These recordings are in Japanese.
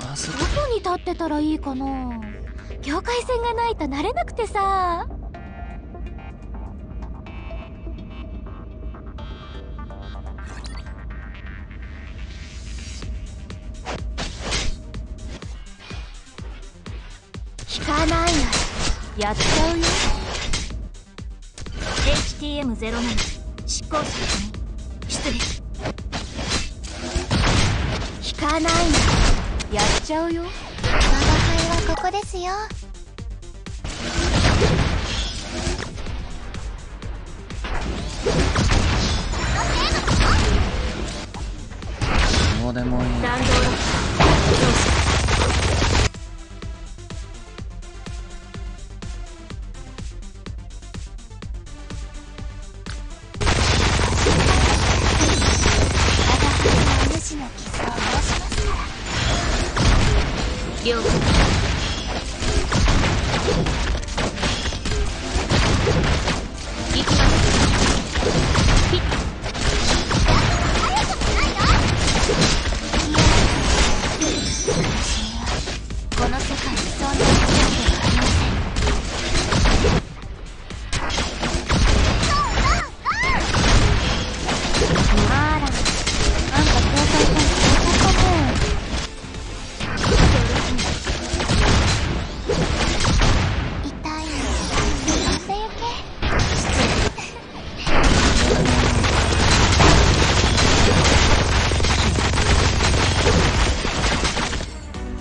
あそどこに立ってたらいいかな？境界線がないと慣れなくてさ。聞かないならやっちゃうよ。HTM07 執行者失礼。かないやっちゃうよ。我が輩はここですよ。どうでもいいか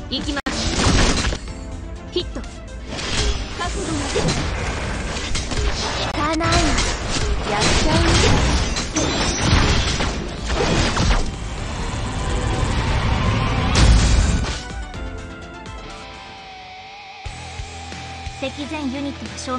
行きます。ヒット。覚悟が引かない。やっちゃう。よ敵全ユニットが消